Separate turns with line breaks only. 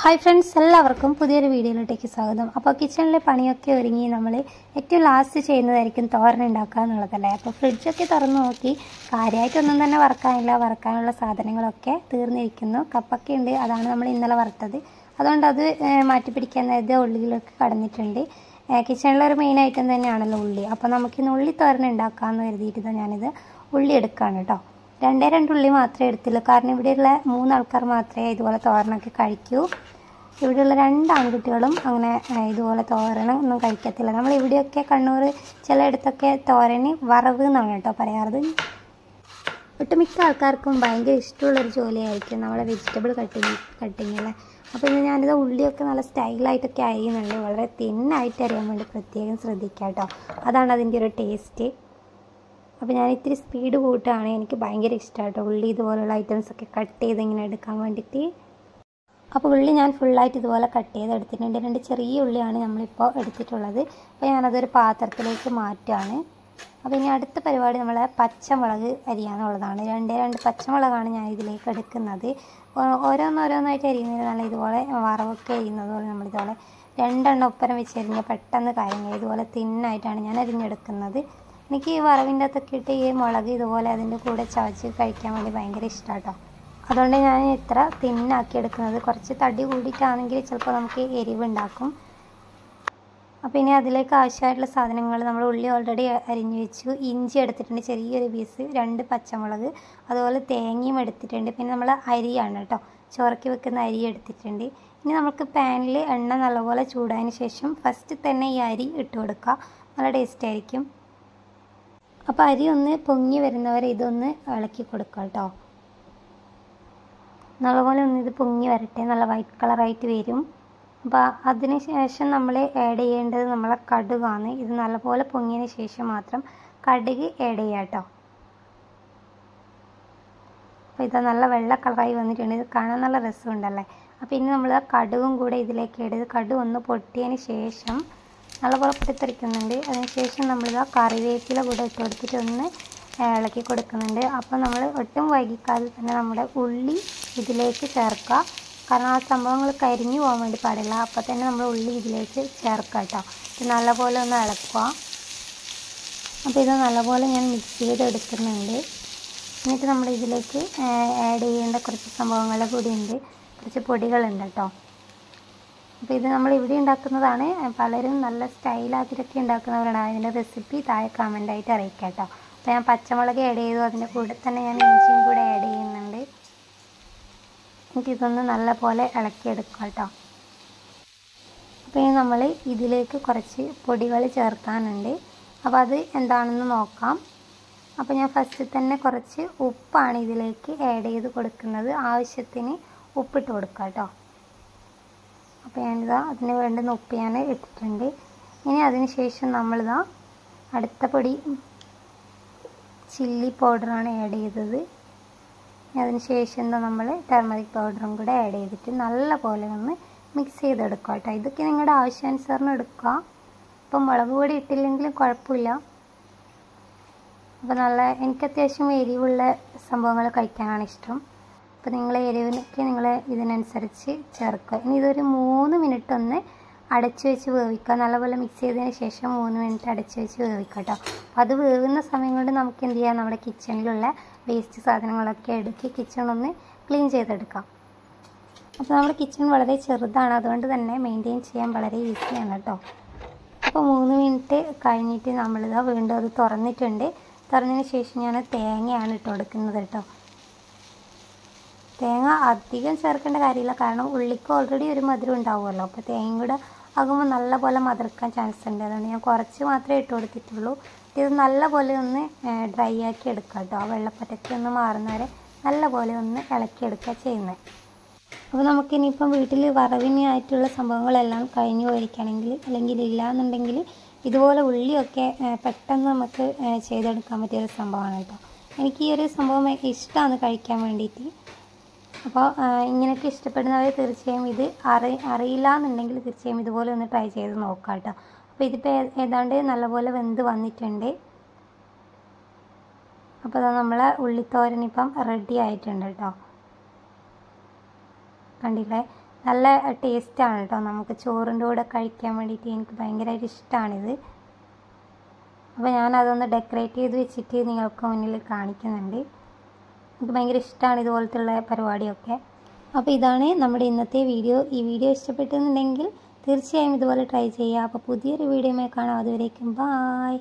Hi friends എല്ലാവർക്കും പുതിയൊരു വീഡിയോയിലോട്ടേക്ക് സ്വാഗതം. അപ്പോൾ കിച്ചണിലെ പണിയൊക്കെ ഒരുങ്ങി നമ്മൾ ഏറ്റവും ലാസ്റ്റ് ചെയ്യുന്നതായിരിക്കും തോരൻ ഉണ്ടാക്കുക എന്നുള്ളതല്ലേ? അപ്പോൾ ഫ്രിഡ്ജൊക്കെ തുറന്ന് നോക്കി കാര്യമായിട്ടൊന്നും തന്നെ വറക്കാനില്ല. വറക്കാനുള്ള സാധനങ്ങളൊക്കെ തീർന്നിരിക്കുന്നു. കപ്പൊക്കെ ഉണ്ട്. അതാണ് നമ്മൾ ഇന്നലെ വറുത്തത്. അതുകൊണ്ട് അത് മാറ്റി പിടിക്കാൻ നേരത്തെ ഉള്ളിയിലൊക്കെ കടന്നിട്ടുണ്ട്. കിച്ചണിലൊരു മെയിൻ ഐറ്റം തന്നെയാണല്ലോ ഉള്ളി. അപ്പോൾ നമുക്കിന്ന് ഉള്ളി തോരൻ ഉണ്ടാക്കാമെന്ന് കരുതിയിട്ട് ഞാനിത് ഉള്ളി എടുക്കുകയാണ് കേട്ടോ. രണ്ടേ രണ്ടുള്ളി മാത്രമേ എടുത്തുള്ളൂ. കാരണം ഇവിടെയുള്ള മൂന്നാൾക്കാർ മാത്രമേ ഇതുപോലെ തോരനൊക്കെ കഴിക്കൂ. ഇവിടെയുള്ള രണ്ട് ആൺകുട്ടികളും അങ്ങനെ ഇതുപോലെ തോരൻ ഒന്നും കഴിക്കത്തില്ല. നമ്മൾ ഇവിടെയൊക്കെ കണ്ണൂർ ചിലയിടത്തൊക്കെ തോരന് വറവ് എന്നാണ് കേട്ടോ പറയാറ് ഒട്ടുമിക്ക ആൾക്കാർക്കും ഭയങ്കര ഇഷ്ടമുള്ളൊരു ജോലിയായിരിക്കും നമ്മളെ വെജിറ്റബിൾ കട്ടിങ് കട്ടിങ് അല്ലേ? അപ്പോൾ ഇന്ന് ഞാനിത് ഉള്ളിയൊക്കെ നല്ല സ്റ്റൈലായിട്ടൊക്കെ അരിയുന്നുണ്ട്. വളരെ തിന്നായിട്ട് അറിയാൻ വേണ്ടി പ്രത്യേകം ശ്രദ്ധിക്കുക കേട്ടോ. അതാണ് അതിന്റെ ഒരു ടേസ്റ്റ് അപ്പോൾ ഞാൻ ഇത്തിരി സ്പീഡ് കൂട്ടുകയാണ് എനിക്ക് ഭയങ്കര ഇഷ്ടമാണ് കേട്ടോ ഉള്ളി ഇതുപോലുള്ള ഐറ്റംസൊക്കെ കട്ട് ചെയ്ത് ഇങ്ങനെ എടുക്കാൻ വേണ്ടിയിട്ട്. അപ്പോൾ ഉള്ളി ഞാൻ ഫുള്ളായിട്ട് ഇതുപോലെ കട്ട് ചെയ്ത് എടുത്തിട്ടുണ്ട്. രണ്ട് ചെറിയ ഉള്ളിയാണ് നമ്മളിപ്പോൾ എടുത്തിട്ടുള്ളത്. അപ്പോൾ ഞാനതൊരു പാത്രത്തിലേക്ക് മാറ്റുകയാണ്. അപ്പോൾ ഇനി അടുത്ത പരിപാടി നമ്മളെ പച്ചമുളക് അരിയാന്നുള്ളതാണ് രണ്ടേ രണ്ട് പച്ചമുളകാണ് ഞാൻ ഇതിലേക്ക് എടുക്കുന്നത്. ഓരോന്നോരോന്നായിട്ട് അരിയുന്നത് നല്ല ഇതുപോലെ വറവൊക്കെ അരിയുന്നത് പോലെ നമ്മളിതുപോലെ രണ്ടെണ്ണം ഒപ്പരം വെച്ച് അരിഞ്ഞ് പെട്ടെന്ന് കാര്യങ്ങൾ ഇതുപോലെ തിന്നായിട്ടാണ് ഞാൻ അരിഞ്ഞെടുക്കുന്നത്. എനിക്ക് ഈ വറവിന്റെ അകത്തൊക്കെ ഇട്ട് ഈ മുളക് ഇതുപോലെ അതിന്റെ കൂടെ ചവച്ച് കഴിക്കാൻ വേണ്ടി ഭയങ്കര ഇഷ്ടമാണ് കേട്ടോ അതുകൊണ്ട് ഞാൻ ഇത്ര തിന്നാക്കി എടുക്കുന്നത് കുറച്ച് തടി കൂടിയിട്ടാണെങ്കിൽ ചിലപ്പോൾ നമുക്ക് എരിവ് ഉണ്ടാക്കും അപ്പോൾ ഇനി അതിലേക്ക് ആവശ്യമായിട്ടുള്ള സാധനങ്ങൾ നമ്മൾ ഉള്ളി ഓൾറെഡി അരിഞ്ഞു വെച്ചു. ഇഞ്ചി എടുത്തിട്ടുണ്ട് ചെറിയൊരു പീസ് രണ്ട് പച്ചമുളക്. അതുപോലെ തേങ്ങയും എടുത്തിട്ടുണ്ട്. പിന്നെ നമ്മൾ അരിയാണ് കേട്ടോ. ചോറയ്ക്ക് വെക്കുന്ന അരി എടുത്തിട്ടുണ്ട്. ഇനി നമുക്ക് പാനിൽ എണ്ണ നല്ലപോലെ ചൂടായതിന് ശേഷം ഫസ്റ്റ് തന്നെ ഈ അരി ഇട്ട് കൊടുക്കുക. നല്ല ടേസ്റ്റ് ആയിരിക്കും. അപ്പോൾ അരി ഒന്ന് പൊങ്ങി വരുന്നവരെ ഇതൊന്ന് ഇളക്കി കൊടുക്കുക കേട്ടോ. നല്ലപോലെ ഒന്ന് ഇത് പൊങ്ങി വരട്ടെ നല്ല വൈറ്റ് കളറായിട്ട് വരും. അപ്പോൾ അതിന് ശേഷം നമ്മൾ ആഡ് ചെയ്യേണ്ടത് നമ്മളെ കടുകാണ്. ഇത് നല്ലപോലെ പൊങ്ങിയതിന് ശേഷം മാത്രം കടുക് ആഡ് ചെയ്യാം കേട്ടോ അപ്പോൾ ഇത് നല്ല വെള്ള കളറായി വന്നിട്ടുണ്ട്. ഇത് കാണാൻ നല്ല രസമുണ്ടല്ലേ? അപ്പോൾ ഇനി നമ്മൾ കടുകും കൂടെ ഇതിലേക്ക് ഇടുക കടുക് ഒന്ന് പൊട്ടിയതിന് ശേഷം നല്ലപോലെ പൊട്ടിത്തെറിക്കുന്നുണ്ട്. അതിന് ശേഷം നമ്മളിത് കറിവേപ്പില കൂടെ ഇട്ട് കൊടുത്തിട്ട് ഒന്ന് ഇളക്കി കൊടുക്കുന്നുണ്ട്. അപ്പോൾ നമ്മൾ ഒട്ടും വൈകിക്കാതെ തന്നെ നമ്മുടെ ഉള്ളി ഇതിലേക്ക് ചേർക്കുക. കാരണം ആ സംഭവങ്ങൾ കരിഞ്ഞു പോകാൻ വേണ്ടി പാടില്ല. അപ്പോൾ തന്നെ നമ്മൾ ഉള്ളി ഇതിലേക്ക് ചേർക്കുക കേട്ടോ. ഇത് നല്ലപോലെ ഒന്ന് ഇളക്കുക. അപ്പോൾ ഇത് നല്ലപോലെ ഞാൻ മിക്സ് ചെയ്തെടുക്കുന്നുണ്ട്. എന്നിട്ട് നമ്മൾ ഇതിലേക്ക് ആഡ് ചെയ്യേണ്ട കുറച്ച് സംഭവങ്ങൾ കൂടി ഉണ്ട്. കുറച്ച് പൊടികളുണ്ട് കേട്ടോ. അപ്പോൾ ഇത് നമ്മൾ ഇവിടെ ഉണ്ടാക്കുന്നതാണ്. പലരും നല്ല സ്റ്റൈലാക്കിയിട്ടൊക്കെ ഉണ്ടാക്കുന്നവരാണ്. അതിന്റെ റെസിപ്പി താഴെ കമന്റായിട്ട് അറിയിക്കാം കേട്ടോ. അപ്പോൾ ഞാൻ പച്ചമുളക് ആഡ് ചെയ്തു. അതിന്റെ കൂടെ തന്നെ ഞാൻ ഇഞ്ചിയും കൂടെ ആഡ് ചെയ്യുന്നുണ്ട്. എന്നിട്ട് ഇതൊന്ന് നല്ല പോലെ ഇളക്കിയെടുക്കുക കേട്ടോ. അപ്പോൾ ഇനി നമ്മൾ ഇതിലേക്ക് കുറച്ച് പൊടികൾ ചേർക്കാനുണ്ട്. അപ്പോൾ അത് എന്താണെന്ന് നോക്കാം. അപ്പോൾ ഞാൻ ഫസ്റ്റ് തന്നെ കുറച്ച് ഉപ്പാണ് ഇതിലേക്ക് ആഡ് ചെയ്ത് കൊടുക്കുന്നത്. ആവശ്യത്തിന് ഉപ്പിട്ട് കൊടുക്കുക കേട്ടോ. അപ്പോൾ ഞാനിതാ അതിന് വേണ്ടുന്ന ഉപ്പ് ഞാൻ ഇട്ടിട്ടുണ്ട്. ഇനി അതിന് ശേഷം നമ്മളിതാ അടുത്ത പൊടി ചില്ലി പൗഡറാണ് ആഡ് ചെയ്തത്. അതിനുശേഷം അതിന് ശേഷം എന്താ നമ്മൾ ടർമറിക് പൗഡറും കൂടെ ആഡ് ചെയ്തിട്ട് നല്ല പോലെ ഒന്ന് മിക്സ് ചെയ്തെടുക്കുക കേട്ടോ. ഇതൊക്കെ നിങ്ങളുടെ ആവശ്യാനുസരണം എടുക്കുക. ഇപ്പം മുളക് പൊടി ഇട്ടില്ലെങ്കിലും കുഴപ്പമില്ല. അപ്പോൾ നല്ല എനിക്ക് അത്യാവശ്യം എരിവുള്ള സംഭവങ്ങൾ കഴിക്കാനാണ് ഇഷ്ടം. അപ്പോൾ നിങ്ങൾ എരിവിനൊക്കെ നിങ്ങൾ ഇതിനനുസരിച്ച് ചേർക്കുക. ഇനി ഇതൊരു മൂന്ന് മിനിറ്റ് ഒന്ന് അടച്ചു വെച്ച് വേവിക്കുക. നല്ലപോലെ മിക്സ് ചെയ്തതിന് ശേഷം മൂന്ന് മിനിറ്റ് അടച്ചു വെച്ച് വേവിക്കുക കേട്ടോ അപ്പോൾ അത് വേവുന്ന സമയം കൊണ്ട് നമുക്ക് എന്ത് ചെയ്യാം? നമ്മുടെ കിച്ചണിലുള്ള വേസ്റ്റ് സാധനങ്ങളൊക്കെ എടുക്കി കിച്ചൺ ഒന്ന് ക്ലീൻ ചെയ്തെടുക്കാം. അപ്പോൾ നമ്മുടെ കിച്ചൺ വളരെ ചെറുതാണ്. അതുകൊണ്ട് തന്നെ മെയിന്റെയിൻ ചെയ്യാൻ വളരെ ഈസിയാണ് കേട്ടോ അപ്പോൾ മൂന്ന് മിനിറ്റ് കഴിഞ്ഞിട്ട് നമ്മളിതാ വീണ്ടും അത് തുറന്നിട്ടുണ്ട്. തുറന്നതിന് ശേഷം ഞാൻ തേങ്ങയാണ് ഇട്ട് കൊടുക്കുന്നത് കേട്ടോ തേങ്ങ അധികം ചേർക്കേണ്ട കാര്യമില്ല. കാരണം ഉള്ളിക്ക് ഓൾറെഡി ഒരു മധുരം ഉണ്ടാവുമല്ലോ. അപ്പോൾ തേങ്ങയും കൂടെ ആകുമ്പോൾ നല്ലപോലെ പോലെ മധുരക്കാൻ ചാൻസ് ഉണ്ട്. അതുകൊണ്ട് ഞാൻ കുറച്ച് മാത്രമേ ഇട്ട് കൊടുത്തിട്ടുള്ളൂ. ഇത് നല്ലപോലെ ഒന്ന് ഡ്രൈ ആക്കി എടുക്കുക കേട്ടോ ആ വെള്ളപ്പറ്റത്തി ഒന്ന് മാറുന്നവരെ നല്ല പോലെ ഒന്ന് ഇളക്കിയെടുക്കുക ചെയ്യുന്നത് അപ്പോൾ നമുക്കിനിയിപ്പം വീട്ടിൽ വറവിനായിട്ടുള്ള സംഭവങ്ങളെല്ലാം കഴിഞ്ഞു പോയിരിക്കുകയാണെങ്കിൽ അല്ലെങ്കിൽ ഇല്ല എന്നുണ്ടെങ്കിൽ ഇതുപോലെ ഉള്ളിയൊക്കെ പെട്ടെന്ന് നമുക്ക് ചെയ്തെടുക്കാൻ പറ്റിയൊരു സംഭവമാണ് കേട്ടോ എനിക്ക് ഈ ഒരു സംഭവം ഇഷ്ടമാണ് കഴിക്കാൻ വേണ്ടിയിട്ട്. അപ്പോൾ ഇങ്ങനെയൊക്കെ ഇഷ്ടപ്പെടുന്നവർ തീർച്ചയായും ഇത് അറി അറിയില്ല എന്നുണ്ടെങ്കിൽ തീർച്ചയായും ഇതുപോലെ ഒന്ന് ട്രൈ ചെയ്ത് നോക്കാം കേട്ടോ. അപ്പോൾ ഇതിപ്പോൾ ഏതാണ്ട് നല്ലപോലെ വെന്ത് വന്നിട്ടുണ്ട്. അപ്പോൾ അത് നമ്മളെ ഉള്ളിത്തോരൻ ഇപ്പം റെഡി ആയിട്ടുണ്ട് കേട്ടോ. കണ്ടില്ലേ? നല്ല ടേസ്റ്റാണ് കേട്ടോ. നമുക്ക് ചോറിന്റെ കൂടെ കഴിക്കാൻ വേണ്ടിയിട്ട് എനിക്ക് ഭയങ്കരമായിട്ട് ഇഷ്ടമാണിത് അപ്പോൾ ഞാനതൊന്ന് ഡെക്കറേറ്റ് ചെയ്ത് വെച്ചിട്ട് നിങ്ങൾക്ക് മുന്നിൽ കാണിക്കുന്നുണ്ട്. എനിക്ക് ഭയങ്കര ഇഷ്ടമാണ് ഇതുപോലത്തുള്ള പരിപാടിയൊക്കെ. അപ്പോൾ ഇതാണ് നമ്മുടെ ഇന്നത്തെ വീഡിയോ. ഈ വീഡിയോ ഇഷ്ടപ്പെട്ടെന്നുണ്ടെങ്കിൽ തീർച്ചയായും ഇതുപോലെ ട്രൈ ചെയ്യുക. അപ്പോൾ പുതിയൊരു വീഡിയോയുമായി കാണാം. അതുവരേക്കും ബായ്